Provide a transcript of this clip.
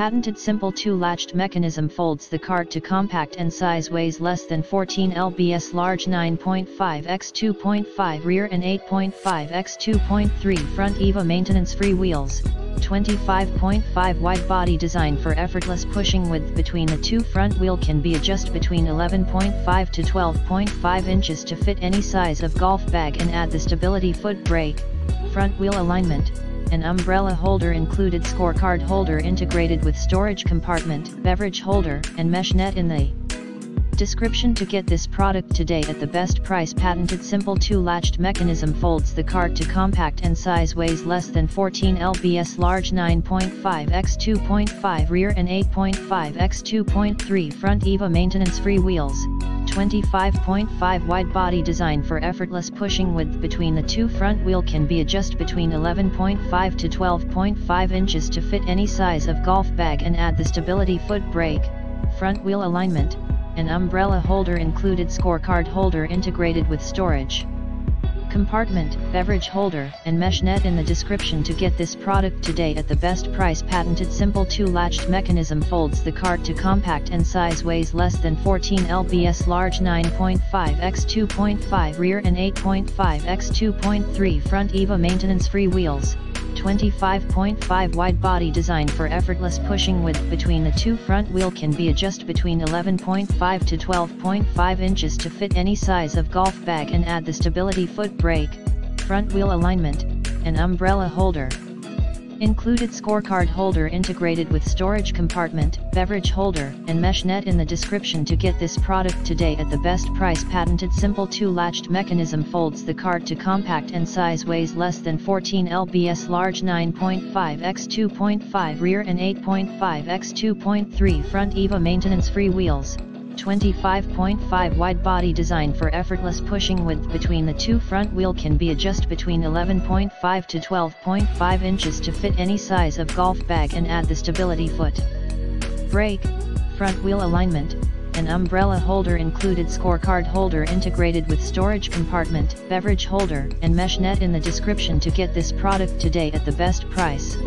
Patented simple two-latched mechanism folds the cart to compact and size weighs less than 14 lbs large 9.5 x 2.5 rear and 8.5 x 2.3 front EVA maintenance-free wheels, 25.5 wide body design for effortless pushing width between the two front wheel can be adjusted between 11.5 to 12.5 inches to fit any size of golf bag and add the stability foot brake, front wheel alignment, an umbrella holder included scorecard holder integrated with storage compartment, beverage holder, and mesh net in the description. To get this product today at the best price patented simple two-latched mechanism folds the cart to compact and size weighs less than 14 lbs large 9.5 x 2.5 rear and 8.5 x 2.3 front EVA maintenance free wheels 25.5 wide body design for effortless pushing width between the two. Front wheel can be adjusted between 11.5 to 12.5 inches to fit any size of golf bag and add the stability foot brake, front wheel alignment, an umbrella holder included scorecard holder integrated with storage compartment, beverage holder, and mesh net in the description to get this product today at the best price. Patented simple two-latched mechanism folds the cart to compact and size weighs less than 14 lbs. Large 9.5 x 2.5 rear and 8.5 x 2.3 front EVA maintenance free wheels, 25.5 wide body design for effortless pushing width between the two front wheel can be adjusted between 11.5 to 12.5 inches to fit any size of golf bag and add the stability foot brake, front wheel alignment, and umbrella holder. Included scorecard holder integrated with storage compartment, beverage holder, and mesh net in the description to get this product today at the best price. Patented simple two-latched mechanism folds the cart to compact and size weighs less than 14 lbs large 9.5 x 2.5 rear and 8.5 x 2.3 front EVA maintenance free wheels, 25.5 wide body design for effortless pushing width between the two front wheel can be adjusted between 11.5 to 12.5 inches to fit any size of golf bag and add the stability foot. Brake, front wheel alignment, an umbrella holder included scorecard holder integrated with storage compartment, beverage holder, and mesh net in the description to get this product today at the best price.